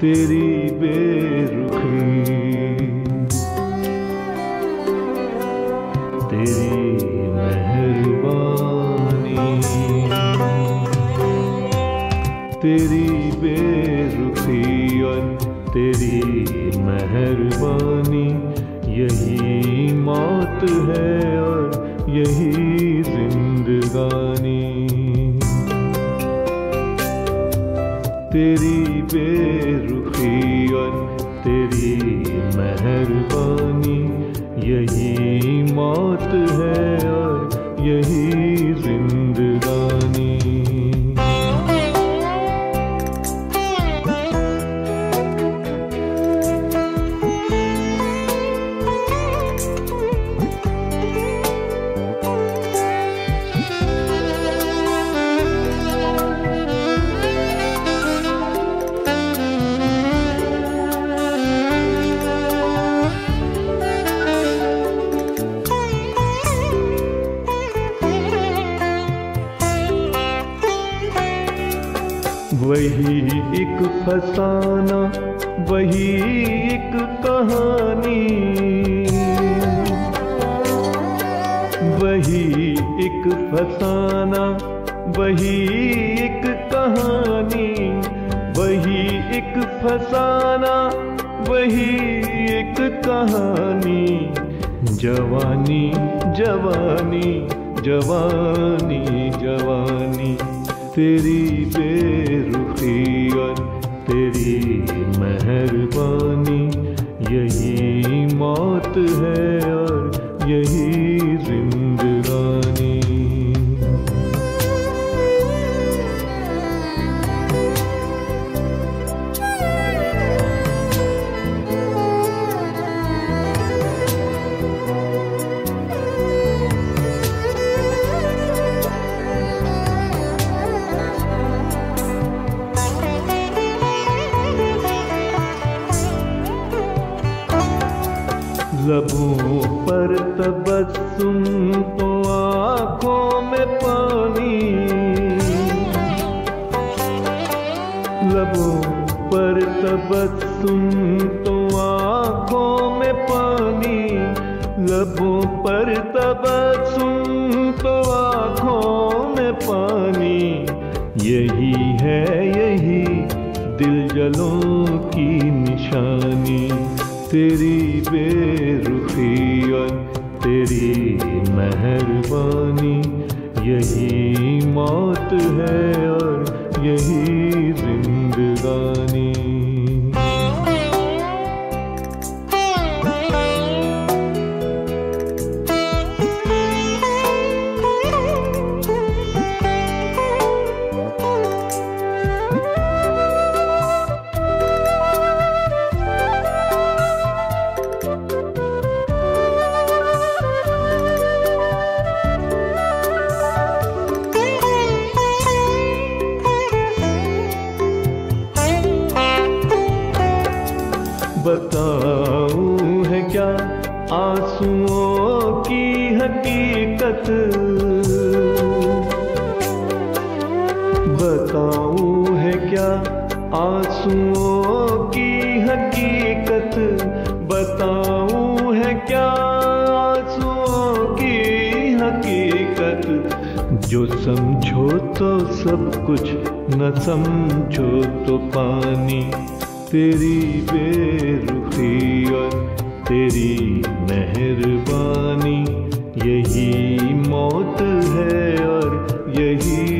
तेरी बेरुखी। तेरी मेहरबानी। तेरी बेरुखी और तेरी मेहरबानी। यही मौत है और यही तेरी बेरुखी और तेरी मेहरबानी। यही मौत है और यही जिंदगानी वही एक फसाना वही एक कहानी। वही एक फसाना वही एक कहानी। वही एक फसाना वही एक कहानी। जवानी जवानी जवानी जवानी। तेरी बेरुखी और तेरी मेहरबानी यही मौत है और यही लबों पर तबस्सुम तो आँखों में पानी। लबों पर तबस्सुम तो आँखों में पानी। लबों पर तबस्सुम तो आँखों में पानी। यही है, यही दिल जलों की निशानी। तेरी बेरुखी और तेरी मेहरबानी। यही मौत है और यही जिंदगानी। आंसुओं की हकीकत। बताऊँ है क्या आंसुओं की हकीकत? बताऊँ है क्या आंसुओं की हकीकत? जो समझो तो सब कुछ, न समझो तो पानी। तेरी बेरुखी और तेरी मेहरबानी यही मौत है और यही